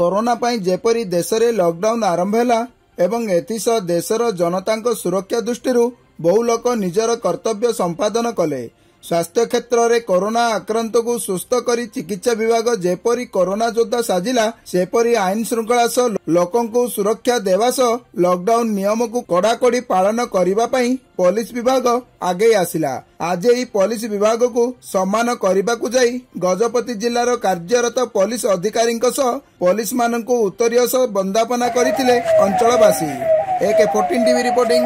Corona ପାଇଁ ଯେପରି ଦେଶରେ ଲକଡାଉନ ଆରମ୍ଭ ହେଲା ଏବଂ ଏଥିସହ ଦେଶର ଜନତାଙ୍କ ସୁରକ୍ଷା ଦୃଷ୍ଟିରୁ ବହୁ ଲୋକ ନିଜର କର୍ତ୍ତବ୍ୟ ସମ୍ପାଦନ କଲେ ସ୍ୱାସ୍ଥ୍ୟ କ୍ଷେତ୍ରରେ କରୋନା ଆକ୍ରାନ୍ତକୁ ସୁସ୍ଥ କରି ଚିକିତ୍ସା ବିଭାଗ ଯେପରି କରୋନା ଯୋଦ୍ଧା ସାଜିଲା ସେପରି ଆଇନ ଶୃଙ୍ଖଳା ସହ ଲୋକଙ୍କୁ ସୁରକ୍ଷା ଦେବା ସହ ଲକଡାଉନ ନିୟମକୁ କଡାକଡି ପାଳନ କରିବା ପାଇଁ ପୋଲିସ ବିଭାଗ ଆଗେଇ ଆସିଲା। ଆଜି ଏହି ପୋଲିସ ବିଭାଗକୁ ସମ୍ମାନ କରିବାକୁ ଯାଇ ଗଜପତି ଜିଲ୍ଲାର କାର୍ଯ୍ୟରତ ପୋଲିସ ଅଧିକାରୀଙ୍କ ସହ ପୋଲିସ ମାନଙ୍କୁ ଉତ୍ତରୀୟ ସହ ବନ୍ଦାପନା କରିଥିଲେ ଅଞ୍ଚଳବାସୀ। Fourteen TV reporting